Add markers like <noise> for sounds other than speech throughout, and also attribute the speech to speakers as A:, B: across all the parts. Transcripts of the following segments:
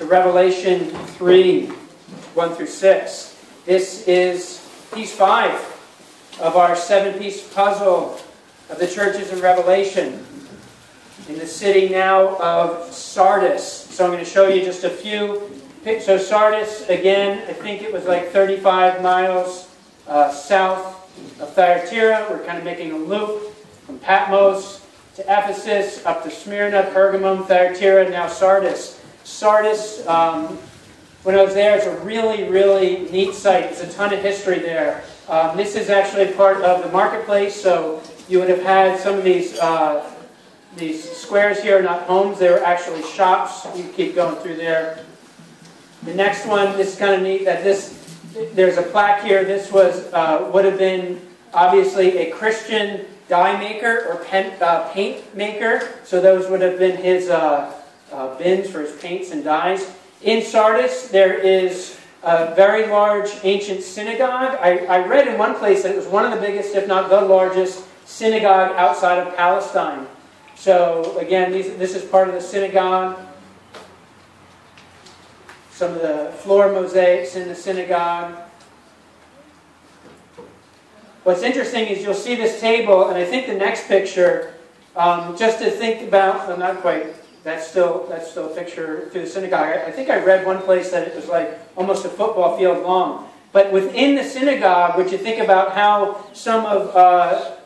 A: to Revelation 3 1 through 6. This is piece 5 of our seven piece puzzle of the churches in Revelation in the city now of Sardis. So I'm going to show you just a few. So Sardis, again, I think it was like 35 miles uh, south of Thyatira. We're kind of making a loop from Patmos to Ephesus, up to Smyrna, Pergamum, Thyatira, now Sardis. Sardis, um, when I was there, it's a really, really neat site. There's a ton of history there. Um, this is actually part of the marketplace, so you would have had some of these uh, these squares here are not homes, they were actually shops. You keep going through there. The next one, this is kind of neat that this, there's a plaque here. This was, uh, would have been obviously a Christian dye maker or pen, uh, paint maker. So those would have been his uh, uh bins for his paints and dyes. In Sardis, there is a very large ancient synagogue. I, I read in one place that it was one of the biggest, if not the largest, synagogue outside of Palestine. So again, these, this is part of the synagogue. Some of the floor mosaics in the synagogue. What's interesting is you'll see this table, and I think the next picture, um, just to think about, well, not quite, that's still, that's still a picture through the synagogue. I, think I read one place that it was like almost a football field long. But within the synagogue, would you think about how some of uh,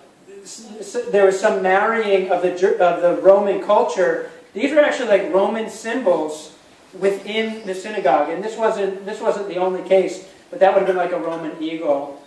A: there was some marrying of the, of the Roman culture. These were actually like Roman symbols within the synagogue. And this wasn't, this wasn't the only case, but that would have been like a Roman eagle.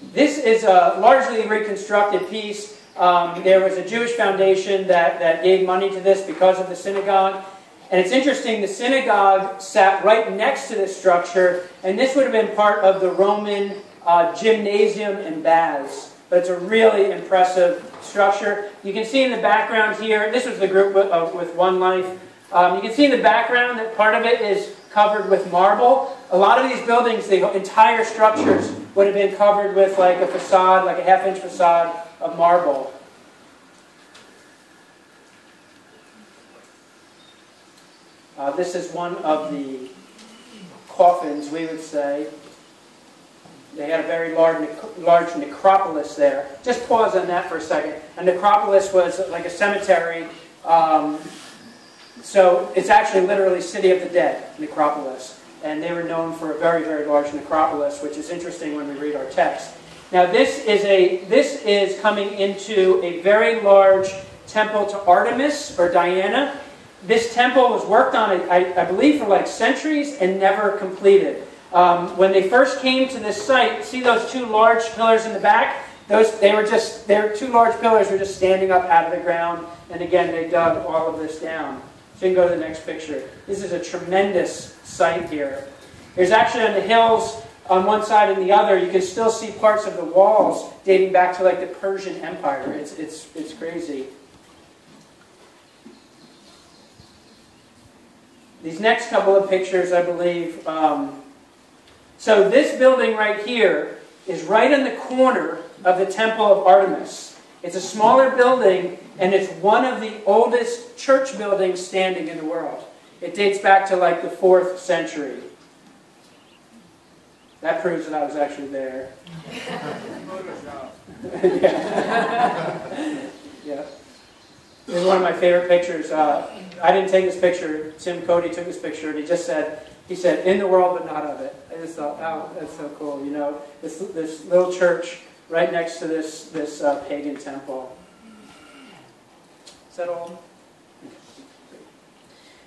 A: This is a largely reconstructed piece. Um, there was a Jewish foundation that, that gave money to this because of the synagogue. And it's interesting, the synagogue sat right next to this structure, and this would have been part of the Roman uh, gymnasium and baths. But it's a really impressive structure. You can see in the background here, this was the group with, uh, with One Life. Um, you can see in the background that part of it is covered with marble. A lot of these buildings, the entire structures would have been covered with like a facade, like a half inch facade of marble. Uh, this is one of the coffins, we would say, they had a very large, large necropolis there. Just pause on that for a second. A necropolis was like a cemetery. Um, so it's actually literally City of the Dead, necropolis. And they were known for a very, very large necropolis, which is interesting when we read our text. Now this is, a, this is coming into a very large temple to Artemis, or Diana. This temple was worked on, I, I believe, for like centuries and never completed. Um, when they first came to this site, see those two large pillars in the back? Those, they were just, their two large pillars were just standing up out of the ground. And again, they dug all of this down. So you can go to the next picture. This is a tremendous site here. There's actually on the hills on one side and the other, you can still see parts of the walls dating back to like the Persian Empire. It's, it's, it's crazy. These next couple of pictures, I believe, um, so this building right here is right in the corner of the Temple of Artemis. It's a smaller building, and it's one of the oldest church buildings standing in the world. It dates back to like the 4th century. That proves that I was actually there. <laughs> yeah. yeah. This is one of my favorite pictures. Uh, I didn't take this picture. Tim Cody took this picture, and he just said, he said, in the world, but not of it. I just thought, oh, that's so cool. You know, this, this little church right next to this, this uh, pagan temple. Is that all?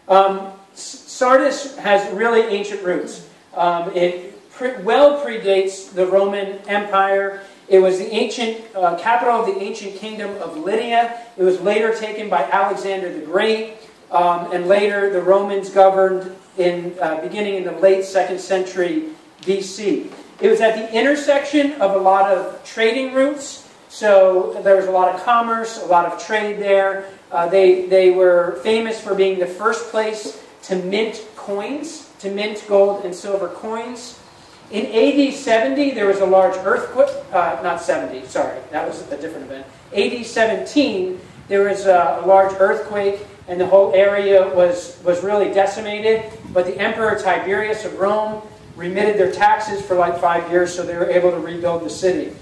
A: Um, Sardis has really ancient roots. Um, it pre well predates the Roman Empire. It was the ancient uh, capital of the ancient kingdom of Lydia. It was later taken by Alexander the Great, um, and later the Romans governed in, uh, beginning in the late second century BC. It was at the intersection of a lot of trading routes, so there was a lot of commerce, a lot of trade there. Uh, they, they were famous for being the first place to mint coins, to mint gold and silver coins. In AD 70, there was a large earthquake, uh, not 70, sorry, that was a different event. AD 17, there was a, a large earthquake and the whole area was, was really decimated. But the Emperor Tiberius of Rome remitted their taxes for like five years, so they were able to rebuild the city.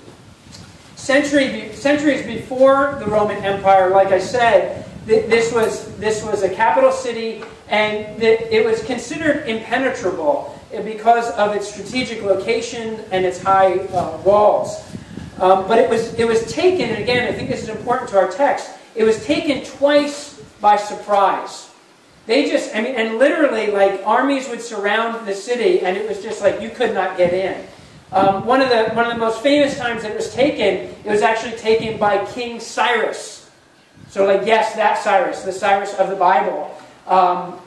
A: Century, centuries before the Roman Empire, like I said, this was, this was a capital city, and it was considered impenetrable because of its strategic location and its high uh, walls. Um, but it was, it was taken, and again, I think this is important to our text, it was taken twice by surprise. They just, I mean, and literally, like, armies would surround the city, and it was just like you could not get in. Um, one, of the, one of the most famous times that it was taken, it was actually taken by King Cyrus. So, like, yes, that Cyrus, the Cyrus of the Bible. Um,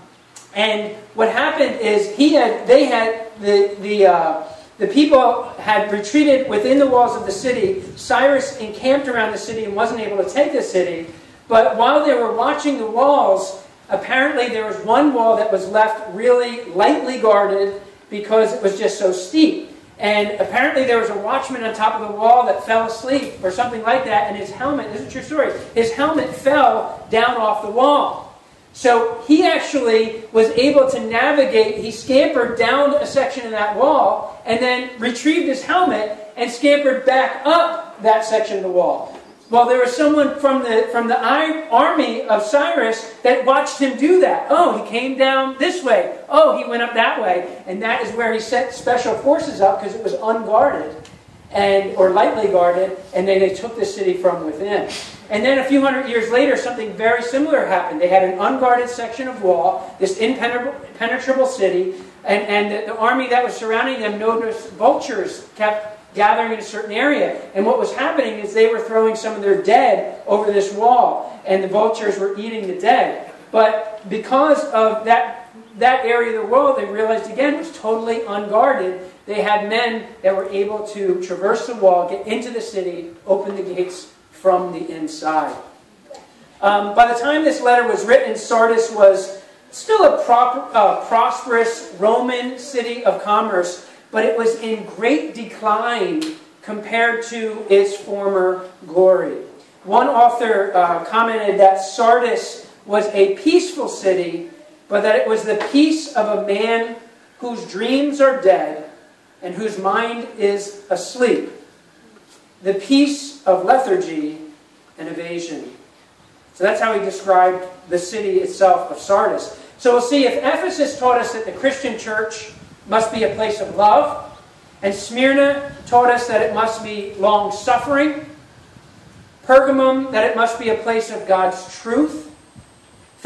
A: and what happened is he had, they had, the, the, uh, the people had retreated within the walls of the city. Cyrus encamped around the city and wasn't able to take the city. But while they were watching the walls, apparently there was one wall that was left really lightly guarded because it was just so steep. And apparently there was a watchman on top of the wall that fell asleep or something like that, and his helmet, this is a true story, his helmet fell down off the wall. So he actually was able to navigate, he scampered down a section of that wall and then retrieved his helmet and scampered back up that section of the wall. Well, there was someone from the, from the army of Cyrus that watched him do that. Oh, he came down this way. Oh, he went up that way. And that is where he set special forces up because it was unguarded and or lightly guarded, and then they took the city from within. And then a few hundred years later, something very similar happened. They had an unguarded section of wall, this impenetrable city, and, and the, the army that was surrounding them noticed vultures kept gathering in a certain area. And what was happening is they were throwing some of their dead over this wall, and the vultures were eating the dead. But because of that, that area of the wall, they realized again was totally unguarded. They had men that were able to traverse the wall, get into the city, open the gates from the inside. Um, by the time this letter was written, Sardis was still a proper, uh, prosperous Roman city of commerce but it was in great decline compared to its former glory. One author uh, commented that Sardis was a peaceful city, but that it was the peace of a man whose dreams are dead and whose mind is asleep. The peace of lethargy and evasion. So that's how he described the city itself of Sardis. So we'll see if Ephesus taught us that the Christian church must be a place of love. And Smyrna taught us that it must be long suffering. Pergamum, that it must be a place of God's truth.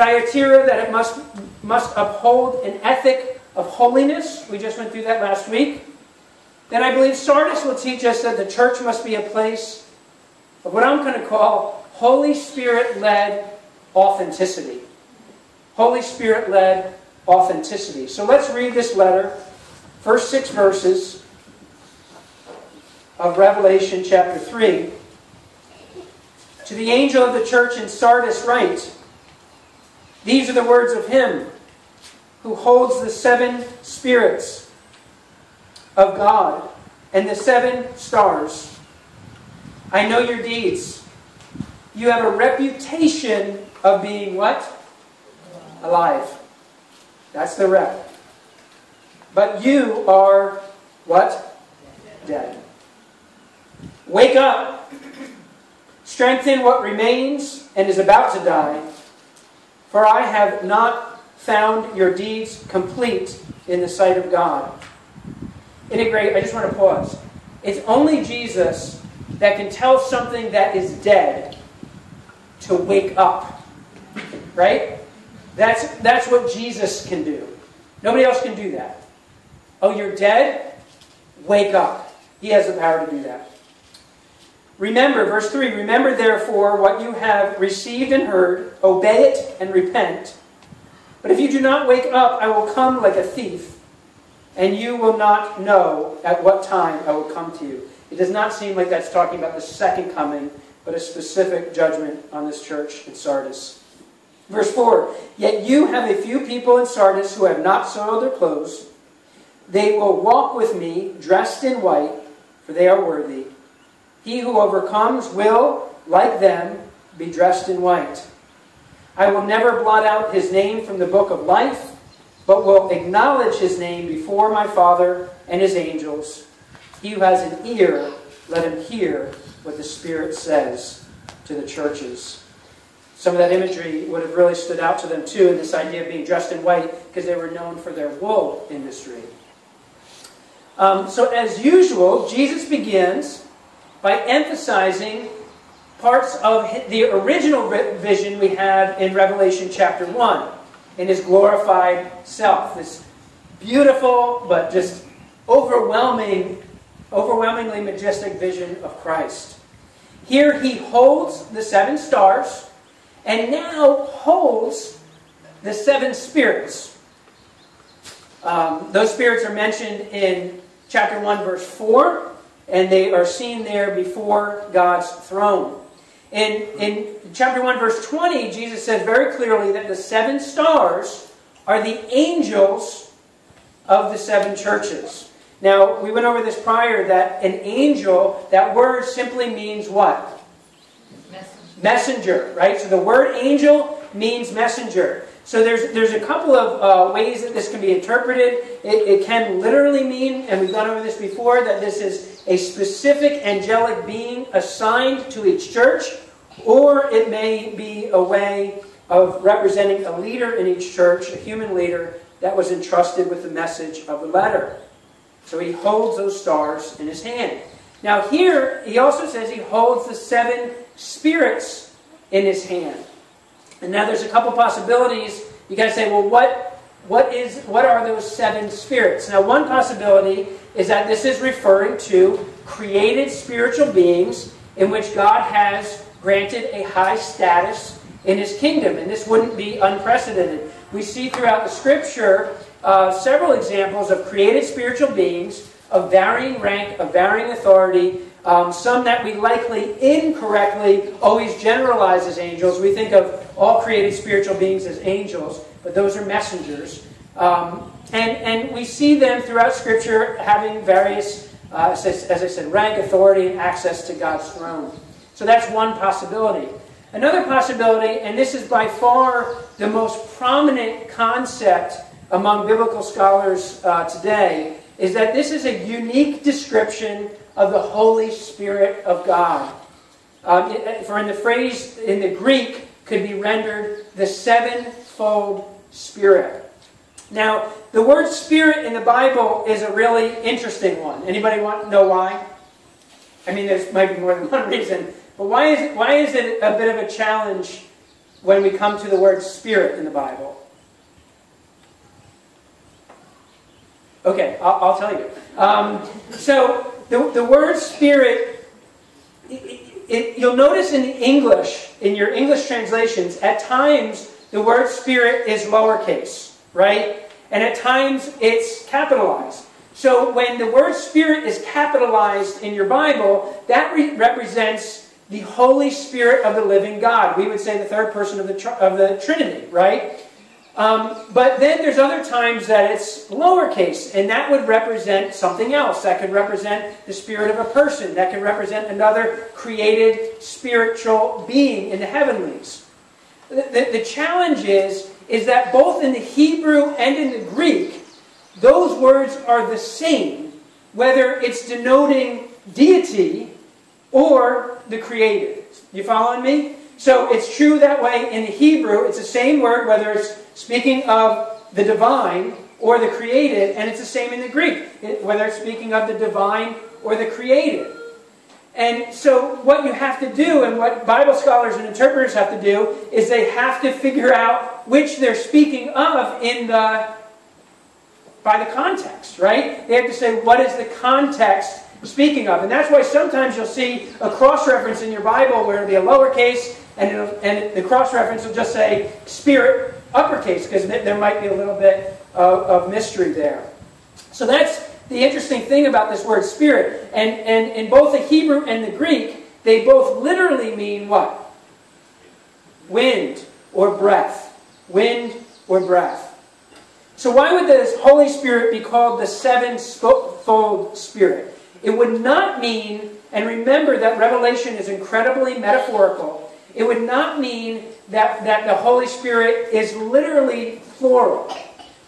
A: Thyatira, that it must, must uphold an ethic of holiness. We just went through that last week. Then I believe Sardis will teach us that the church must be a place of what I'm going to call Holy Spirit led authenticity. Holy Spirit led authenticity. So let's read this letter first six verses of Revelation chapter 3. To the angel of the church in Sardis write, These are the words of him who holds the seven spirits of God and the seven stars. I know your deeds. You have a reputation of being what? Alive. That's the rep. But you are what? Dead. Wake up. Strengthen what remains and is about to die. For I have not found your deeds complete in the sight of God. Integrate, I just want to pause. It's only Jesus that can tell something that is dead to wake up. Right? That's, that's what Jesus can do. Nobody else can do that. Oh, you're dead? Wake up. He has the power to do that. Remember, verse 3 Remember therefore what you have received and heard, obey it and repent. But if you do not wake up, I will come like a thief, and you will not know at what time I will come to you. It does not seem like that's talking about the second coming, but a specific judgment on this church in Sardis. Verse 4 Yet you have a few people in Sardis who have not soiled their clothes they will walk with me dressed in white, for they are worthy. He who overcomes will, like them, be dressed in white. I will never blot out his name from the book of life, but will acknowledge his name before my Father and his angels. He who has an ear, let him hear what the Spirit says to the churches. Some of that imagery would have really stood out to them too, in this idea of being dressed in white, because they were known for their wool industry. Um, so, as usual, Jesus begins by emphasizing parts of the original vision we have in Revelation chapter 1 in his glorified self. This beautiful but just overwhelming, overwhelmingly majestic vision of Christ. Here he holds the seven stars and now holds the seven spirits. Um, those spirits are mentioned in chapter 1, verse 4, and they are seen there before God's throne. In, in chapter 1, verse 20, Jesus says very clearly that the seven stars are the angels of the seven churches. Now, we went over this prior that an angel, that word simply means what? Messenger. messenger, right? So the word angel means messenger. So there's, there's a couple of uh, ways that this can be interpreted. It, it can literally mean, and we've gone over this before, that this is a specific angelic being assigned to each church, or it may be a way of representing a leader in each church, a human leader, that was entrusted with the message of the letter. So he holds those stars in his hand. Now, here, he also says he holds the seven spirits in his hand. And now there's a couple possibilities. You got to say, well, what, what, is, what are those seven spirits? Now, one possibility is that this is referring to created spiritual beings in which God has granted a high status in his kingdom. And this wouldn't be unprecedented. We see throughout the scripture uh, several examples of created spiritual beings of varying rank, of varying authority, um, some that we likely incorrectly always generalize as angels. We think of all created spiritual beings as angels, but those are messengers. Um, and, and we see them throughout Scripture having various, uh, as, as I said, rank, authority, and access to God's throne. So that's one possibility. Another possibility, and this is by far the most prominent concept among biblical scholars uh, today, is that this is a unique description of the Holy Spirit of God. Um, for in the phrase in the Greek could be rendered the sevenfold Spirit. Now, the word Spirit in the Bible is a really interesting one. Anybody want to know why? I mean, there's might be more than <laughs> one reason, but why is it, why is it a bit of a challenge when we come to the word Spirit in the Bible? Okay, I'll, I'll tell you. Um, so the, the word spirit, it, it, you'll notice in English, in your English translations, at times the word spirit is lowercase, right? And at times it's capitalized. So when the word spirit is capitalized in your Bible, that re- represents the Holy Spirit of the living God. We would say the third person of the, of the Trinity, right? Um, but then there's other times that it's lowercase, and that would represent something else. That could represent the spirit of a person. That could represent another created spiritual being in the heavenlies. The, the, the challenge is, is that both in the Hebrew and in the Greek, those words are the same, whether it's denoting deity or the created. You following me? So it's true that way in the Hebrew. It's the same word, whether it's speaking of the divine or the created, and it's the same in the Greek, whether it's speaking of the divine or the created. And so, what you have to do, and what Bible scholars and interpreters have to do, is they have to figure out which they're speaking of in the by the context, right? They have to say what is the context speaking of, and that's why sometimes you'll see a cross reference in your Bible where it'll be a lowercase and, and the cross reference will just say spirit uppercase because there might be a little bit of, of, mystery there. So that's the interesting thing about this word spirit. And, and in both the Hebrew and the Greek, they both literally mean what? Wind or breath. Wind or breath. So why would this Holy Spirit be called the sevenfold Spirit? It would not mean, and remember that Revelation is incredibly metaphorical it would not mean that, that the Holy Spirit is literally plural.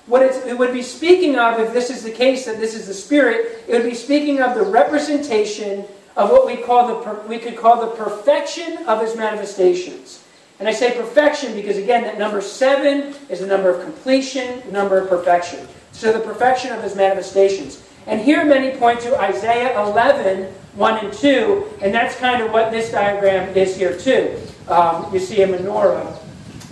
A: What it would be speaking of, if this is the case, that this is the Spirit, it would be speaking of the representation of what we call the we could call the perfection of His manifestations. And I say perfection because again, that number seven is the number of completion, number of perfection. So the perfection of His manifestations. And here many point to Isaiah 11, 1 and 2, and that's kind of what this diagram is here too. Um, you see a menorah,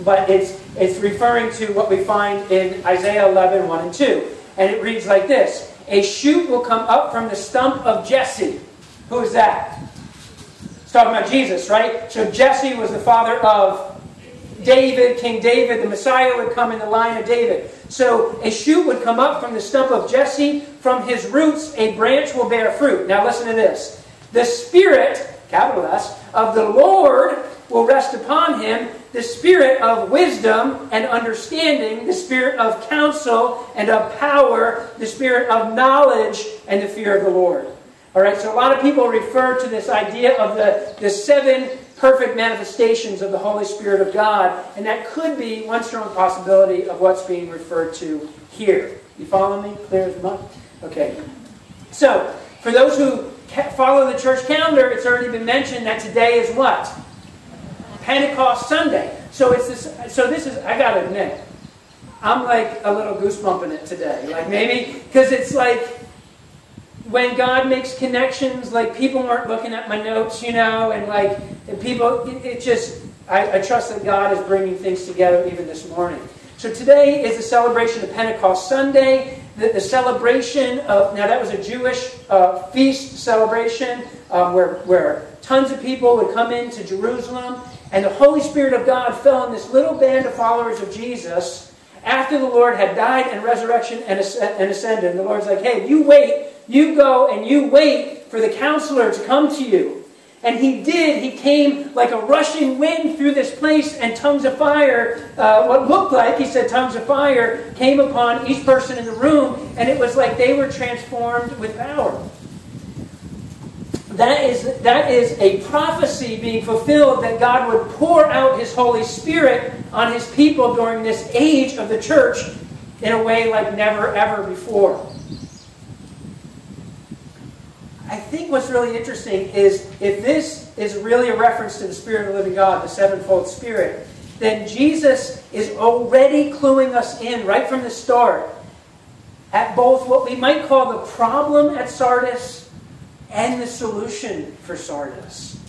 A: but it's, it's referring to what we find in Isaiah 11, 1 and 2. And it reads like this A shoot will come up from the stump of Jesse. Who is that? It's talking about Jesus, right? So Jesse was the father of David, King David. The Messiah would come in the line of David. So a shoot would come up from the stump of Jesse. From his roots, a branch will bear fruit. Now listen to this. The Spirit, capital S, of the Lord will rest upon him the spirit of wisdom and understanding, the spirit of counsel and of power, the spirit of knowledge and the fear of the Lord. All right, so a lot of people refer to this idea of the, the seven perfect manifestations of the Holy Spirit of God, and that could be one strong possibility of what's being referred to here. You follow me? Clear as mud? Okay. So, for those who follow the church calendar, it's already been mentioned that today is what? Pentecost Sunday. So it's this. So this is. I gotta admit, I'm like a little goosebumping it today. Like maybe because it's like when God makes connections. Like people aren't looking at my notes, you know, and like and people. It, it just. I, I trust that God is bringing things together even this morning. So today is the celebration of Pentecost Sunday. The, the celebration of now that was a Jewish uh, feast celebration um, where where tons of people would come into Jerusalem and the Holy Spirit of God fell on this little band of followers of Jesus after the Lord had died and resurrection and ascended. And the Lord's like, hey, you wait, you go and you wait for the counselor to come to you. And he did. He came like a rushing wind through this place, and tongues of fire, uh, what looked like, he said, tongues of fire, came upon each person in the room, and it was like they were transformed with power that is, that is a prophecy being fulfilled that God would pour out His Holy Spirit on His people during this age of the church in a way like never ever before. I think what's really interesting is if this is really a reference to the Spirit of the living God, the sevenfold Spirit, then Jesus is already cluing us in right from the start at both what we might call the problem at Sardis and the solution for Sardis.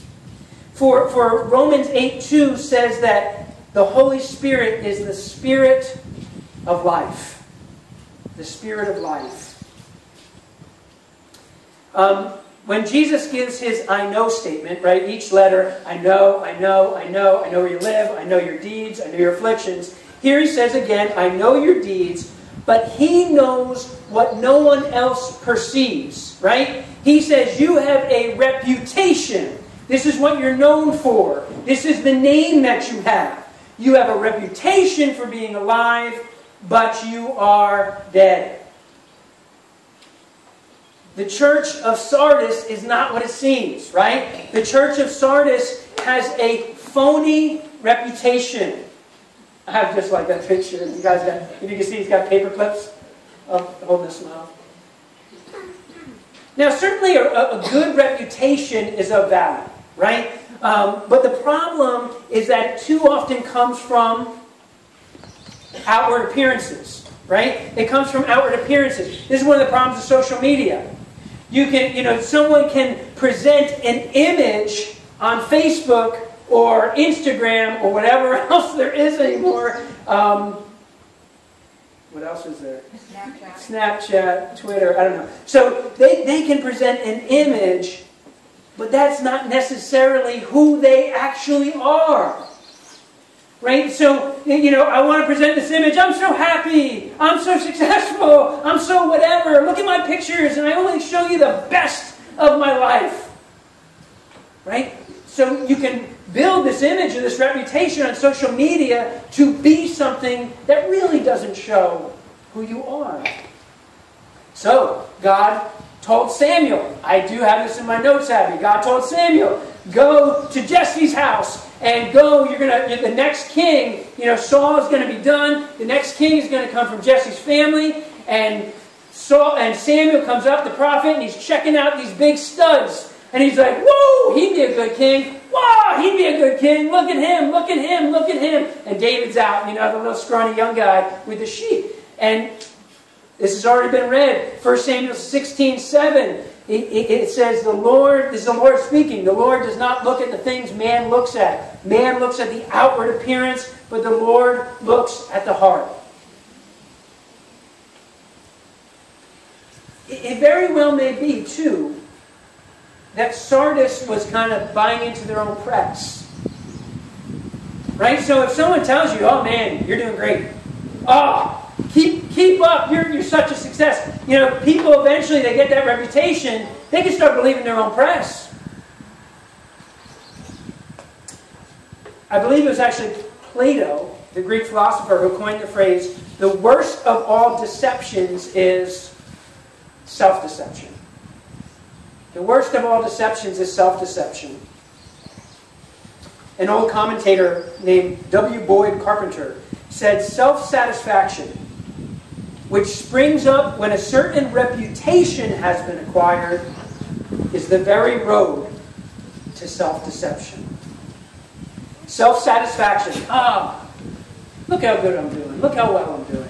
A: For, for Romans 8 2 says that the Holy Spirit is the Spirit of life. The Spirit of life. Um, when Jesus gives his I know statement, right, each letter, I know, I know, I know, I know where you live, I know your deeds, I know your afflictions. Here he says again, I know your deeds, but he knows what no one else perceives, right? He says, You have a reputation. This is what you're known for. This is the name that you have. You have a reputation for being alive, but you are dead. The church of Sardis is not what it seems, right? The church of Sardis has a phony reputation. I have just like that picture. You guys got, if you can see, he's got paper clips. Oh, hold this smile. Now, certainly a, a good reputation is of value, right? Um, but the problem is that it too often comes from outward appearances, right? It comes from outward appearances. This is one of the problems of social media. You can, you know, someone can present an image on Facebook or Instagram or whatever <laughs> else there is anymore. Um, what else is there? Snapchat. Snapchat, Twitter, I don't know. So they, they can present an image, but that's not necessarily who they actually are. Right? So, you know, I want to present this image. I'm so happy. I'm so successful. I'm so whatever. Look at my pictures, and I only show you the best of my life. Right? So you can build this image or this reputation on social media to be something that really doesn't show who you are. So, God told Samuel, I do have this in my notes, Abby. God told Samuel, go to Jesse's house and go. You're going to, the next king, you know, Saul is going to be done. The next king is going to come from Jesse's family. And Saul and Samuel comes up, the prophet, and he's checking out these big studs. And he's like, whoa, he'd be a good king. Whoa, he'd be a good king. Look at him, look at him, look at him. And David's out, you know, the little scrawny young guy with the sheep. And this has already been read. 1 Samuel 16, 7. It, says, the Lord, this is the Lord speaking. The Lord does not look at the things man looks at. Man looks at the outward appearance, but the Lord looks at the heart. It very well may be, too, that Sardis was kind of buying into their own press. Right? So if someone tells you, oh man, you're doing great. Oh, keep keep up, you're, you're such a success. You know, people eventually they get that reputation, they can start believing their own press. I believe it was actually Plato, the Greek philosopher, who coined the phrase, the worst of all deceptions is self-deception. The worst of all deceptions is self-deception. An old commentator named W. Boyd Carpenter said self-satisfaction, which springs up when a certain reputation has been acquired, is the very road to self-deception. Self-satisfaction. Ah, look how good I'm doing. Look how well I'm doing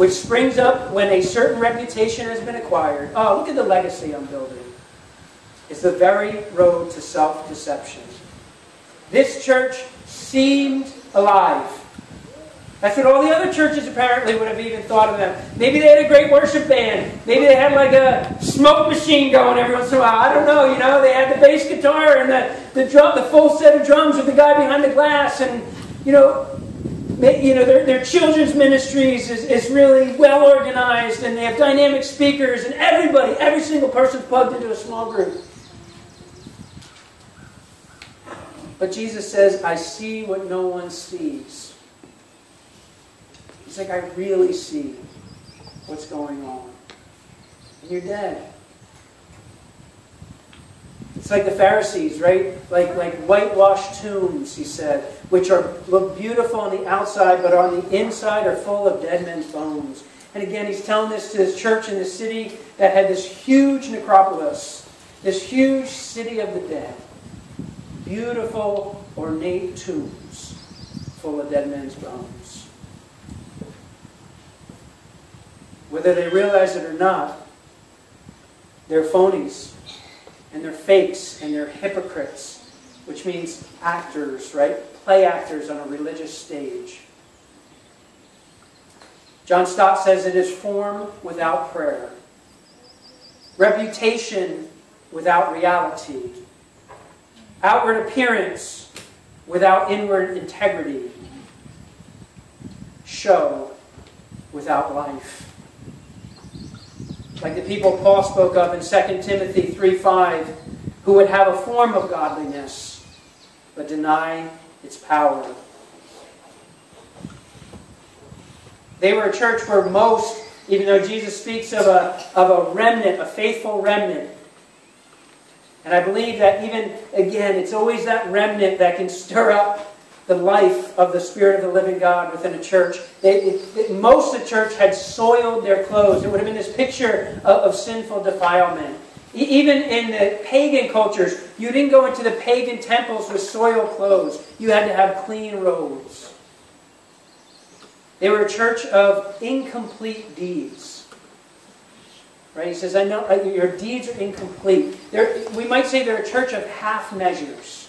A: which springs up when a certain reputation has been acquired. Oh, look at the legacy I'm building. It's the very road to self deception. This church seemed alive. That's what all the other churches apparently would have even thought of them. Maybe they had a great worship band. Maybe they had like a smoke machine going every once in a while. I don't know, you know. They had the bass guitar and the, the drum, the full set of drums with the guy behind the glass. And, you know, you know, their, their children's ministries is, is really well organized and they have dynamic speakers and everybody, every single person's plugged into a small group. But Jesus says, I see what no one sees. He's like, I really see what's going on. And you're dead. It's like the Pharisees, right? Like, like whitewashed tombs, he said, which are look beautiful on the outside, but on the inside are full of dead men's bones. And again, he's telling this to this church in the city that had this huge necropolis, this huge city of the dead. Beautiful, ornate tombs full of dead men's bones. Whether they realize it or not, they're phonies and they're fakes and they're hypocrites, which means actors, right? Play actors on a religious stage. John Stott says it is form without prayer, reputation without reality, outward appearance without inward integrity, show without life like the people Paul spoke of in 2 Timothy 3.5, who would have a form of godliness, but deny its power. They were a church where most, even though Jesus speaks of a, of a remnant, a faithful remnant, and I believe that even, again, it's always that remnant that can stir up the life of the Spirit of the living God within a church. They, it, it, most of the church had soiled their clothes. It would have been this picture of, of sinful defilement. E- even in the pagan cultures, you didn't go into the pagan temples with soiled clothes. You had to have clean robes. They were a church of incomplete deeds. Right? He says, I know uh, your deeds are incomplete. They're, we might say they're a church of half measures.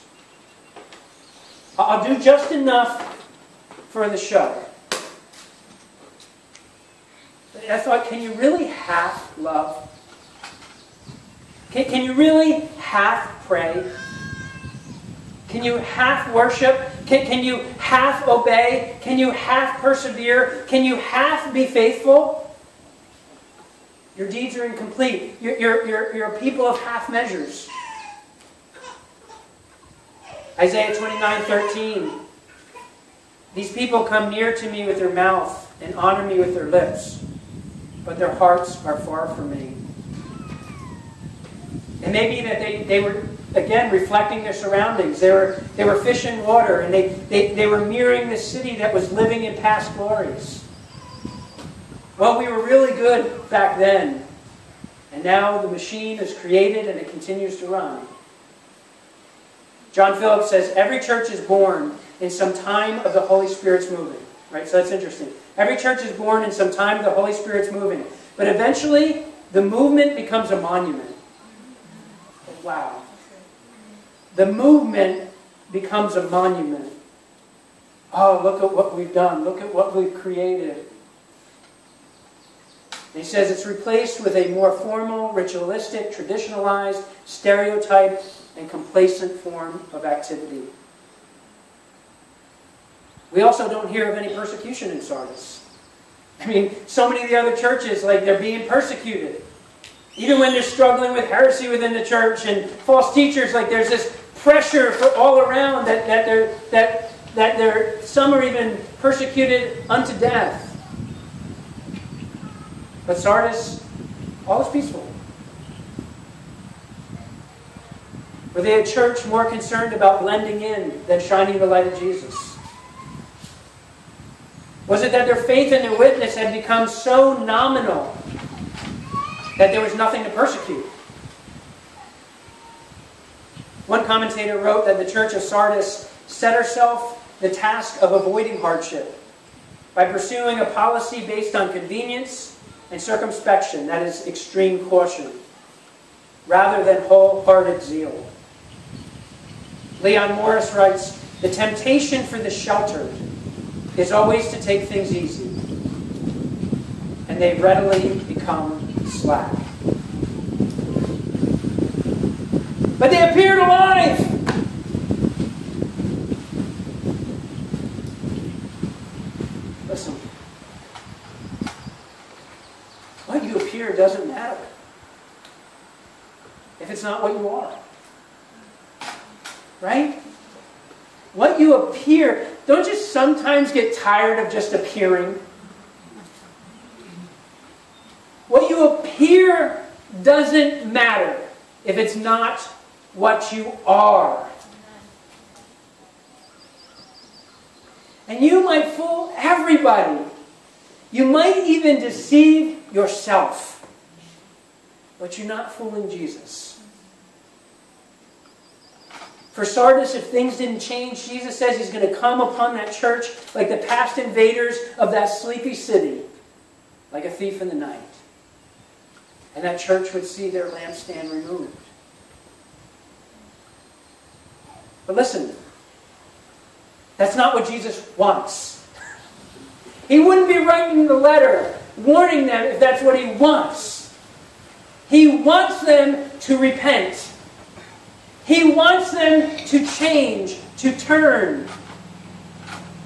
A: I'll do just enough for the show. I thought, can you really half love? Can, can you really half pray? Can you half worship? Can, can you half obey? Can you half persevere? Can you half be faithful? Your deeds are incomplete. You're, you're, you're, you're a people of half measures. Isaiah 29 13. These people come near to me with their mouth and honor me with their lips, but their hearts are far from me. And maybe that they, they were, again, reflecting their surroundings. They were, they were fish in water, and they, they, they were mirroring the city that was living in past glories. Well, we were really good back then, and now the machine is created and it continues to run. John Phillips says every church is born in some time of the Holy Spirit's moving. Right? So that's interesting. Every church is born in some time of the Holy Spirit's moving. But eventually, the movement becomes a monument. Wow. The movement becomes a monument. Oh, look at what we've done. Look at what we've created. he says it's replaced with a more formal, ritualistic, traditionalized, stereotyped, and complacent form of activity. We also don't hear of any persecution in Sardis. I mean, so many of the other churches, like they're being persecuted. Even when they're struggling with heresy within the church and false teachers, like there's this pressure for all around that, that they're that that they're some are even persecuted unto death. But Sardis, all is peaceful. Were they a church more concerned about blending in than shining the light of Jesus? Was it that their faith and their witness had become so nominal that there was nothing to persecute? One commentator wrote that the church of Sardis set herself the task of avoiding hardship by pursuing a policy based on convenience and circumspection, that is, extreme caution, rather than wholehearted zeal. Leon Morris writes The temptation for the sheltered is always to take things easy, and they readily become slack. But they appeared alive. Listen, what you appear doesn't matter if it's not what you are. Right? What you appear, don't you sometimes get tired of just appearing? What you appear doesn't matter if it's not what you are. And you might fool everybody. You might even deceive yourself. But you're not fooling Jesus. For Sardis, if things didn't change, Jesus says he's going to come upon that church like the past invaders of that sleepy city, like a thief in the night. And that church would see their lampstand removed. But listen, that's not what Jesus wants. He wouldn't be writing the letter warning them if that's what he wants. He wants them to repent. He wants them to change, to turn.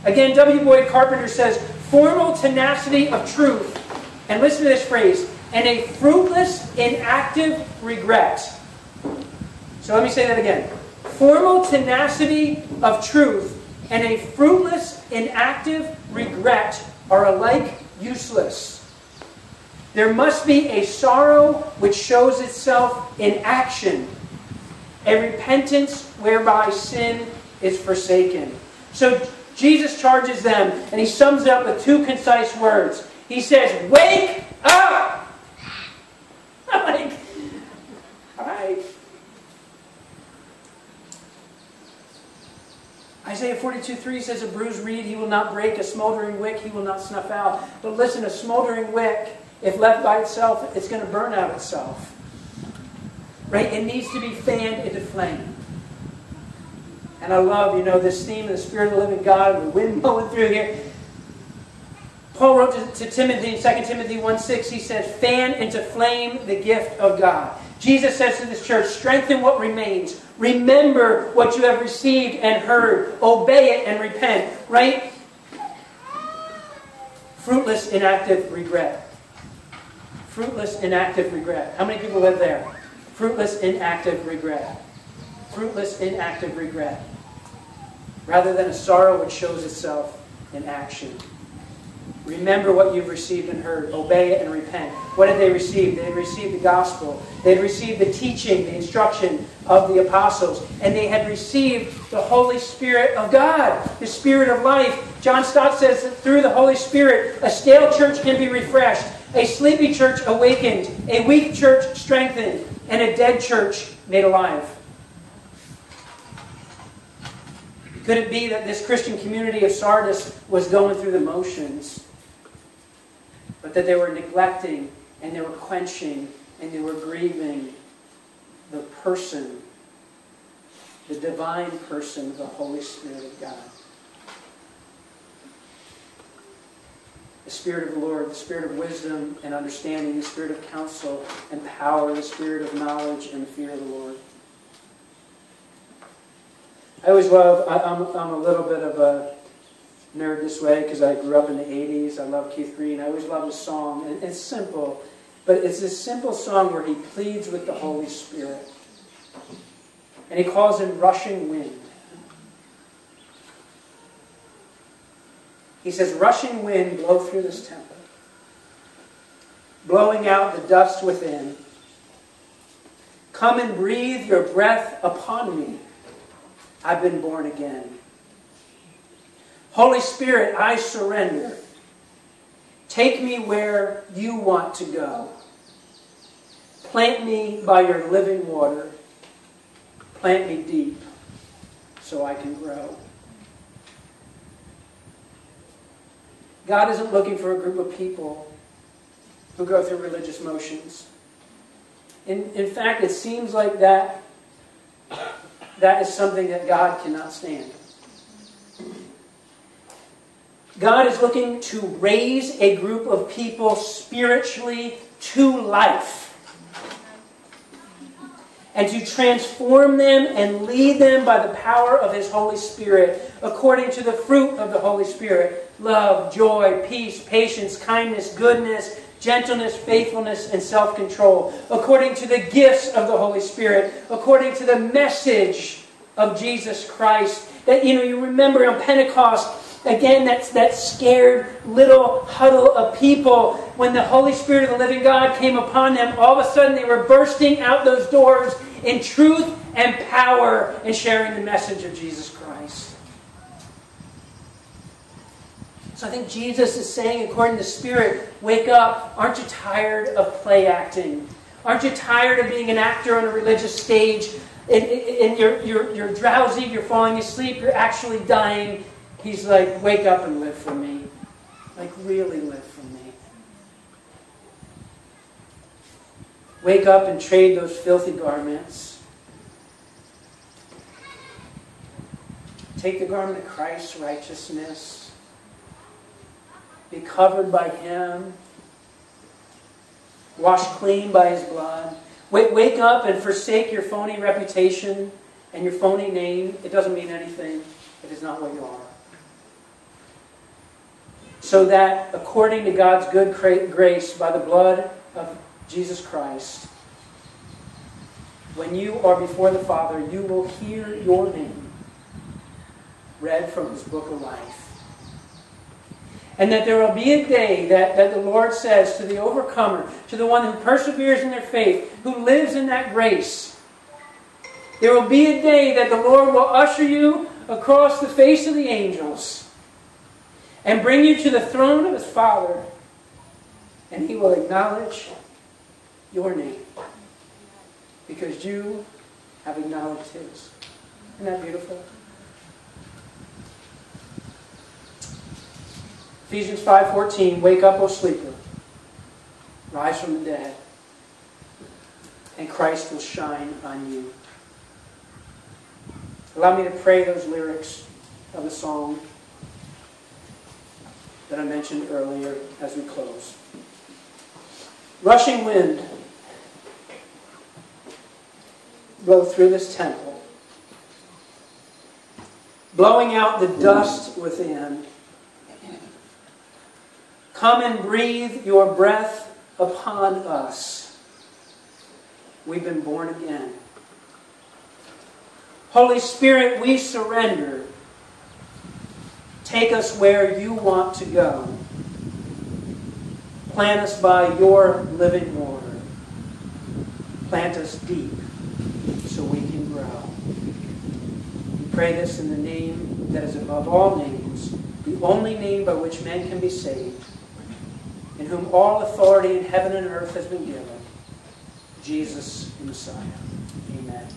A: Again, W. Boyd Carpenter says, formal tenacity of truth, and listen to this phrase, and a fruitless, inactive regret. So let me say that again. Formal tenacity of truth and a fruitless, inactive regret are alike useless. There must be a sorrow which shows itself in action a repentance whereby sin is forsaken. So Jesus charges them, and he sums it up with two concise words. He says, Wake up! <laughs> like, all right. Isaiah 42 3 says, A bruised reed he will not break, a smoldering wick he will not snuff out. But listen, a smoldering wick, if left by itself, it's going to burn out itself. Right? It needs to be fanned into flame. And I love, you know, this theme of the Spirit of the living God and the wind <laughs> blowing through here. Paul wrote to, to Timothy in 2 Timothy 1 6, he says, fan into flame the gift of God. Jesus says to this church, strengthen what remains. Remember what you have received and heard. Obey it and repent. Right? Fruitless, inactive regret. Fruitless, inactive regret. How many people live there? Fruitless, inactive regret. Fruitless, inactive regret. Rather than a sorrow which shows itself in action. Remember what you've received and heard. Obey it and repent. What did they receive? They had received the gospel. They had received the teaching, the instruction of the apostles. And they had received the Holy Spirit of God, the Spirit of life. John Stott says that through the Holy Spirit, a stale church can be refreshed, a sleepy church awakened, a weak church strengthened, and a dead church made alive. Could it be that this Christian community of Sardis was going through the motions? but that they were neglecting and they were quenching and they were grieving the person, the divine person, the Holy Spirit of God. The Spirit of the Lord, the Spirit of wisdom and understanding, the Spirit of counsel and power, the Spirit of knowledge and the fear of the Lord. I always love, I, am I'm, I'm a little bit of a nerd this way because I grew up in the 80s. I love Keith Green. I always love his song. And it's simple, but it's this simple song where he pleads with the Holy Spirit. And he calls him rushing wind. He says, Rushing wind, blow through this temple, blowing out the dust within. Come and breathe your breath upon me. I've been born again. Holy Spirit, I surrender. Take me where you want to go. Plant me by your living water. Plant me deep so I can grow. God isn't looking for a group of people who go through religious motions. In, in fact, it seems like that, that is something that God cannot stand. God is looking to raise a group of people spiritually to life and to transform them and lead them by the power of His Holy Spirit according to the fruit of the Holy Spirit love, joy, peace, patience, kindness, goodness, gentleness, faithfulness, and self control, according to the gifts of the Holy Spirit, according to the message of Jesus Christ. That, you know, you remember on Pentecost, Again, that's that scared little huddle of people. When the Holy Spirit of the living God came upon them, all of a sudden they were bursting out those doors in truth and power and sharing the message of Jesus Christ. So I think Jesus is saying, according to the Spirit, wake up. Aren't you tired of play acting? Aren't you tired of being an actor on a religious stage? And, and you're, you're, you're drowsy, you're falling asleep, you're actually dying He's like, wake up and live for me. Like, really live for me. Wake up and trade those filthy garments. Take the garment of Christ's righteousness. Be covered by Him. Washed clean by His blood. Wake, wake up and forsake your phony reputation and your phony name. It doesn't mean anything. It is not what you are so that according to God's good grace by the blood of Jesus Christ, when you are before the Father, you will hear your name read from his book of life. And that there will be a day that, that the Lord says to the overcomer, to the one who perseveres in their faith, who lives in that grace, there will be a day that the Lord will usher you across the face of the angels and bring you to the throne of his Father, and he will acknowledge your name because you have acknowledged his. Isn't that beautiful? Ephesians 5:14 Wake up, O sleeper. Rise from the dead, and Christ will shine on you. Allow me to pray those lyrics of the song that I mentioned earlier as we close. Rushing wind blow through this temple, blowing out the dust within. Come and breathe your breath upon us. We've been born again. Holy Spirit, we surrender Take us where you want to go. Plant us by your living water. Plant us deep so we can grow. We pray this in the name that is above all names, the only name by which men can be saved, in whom all authority in heaven and earth has been given, Jesus the Messiah. Amen.